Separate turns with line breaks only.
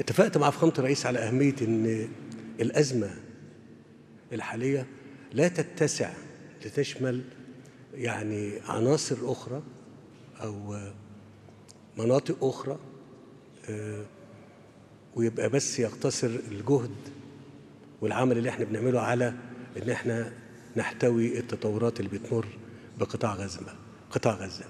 اتفقت مع فخامة الرئيس على أهمية أن الأزمة الحالية لا تتسع لتشمل يعني عناصر أخرى أو مناطق أخرى آه، ويبقى بس يقتصر الجهد والعمل اللي إحنا بنعمله على إن إحنا نحتوي التطورات اللي بتمر بقطاع غزة قطاع غزة.